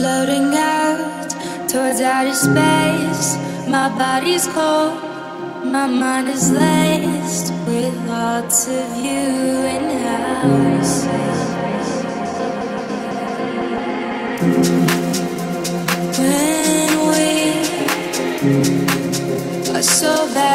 Floating out towards outer space. My body's cold, my mind is laced with thoughts of you and space. When we are so very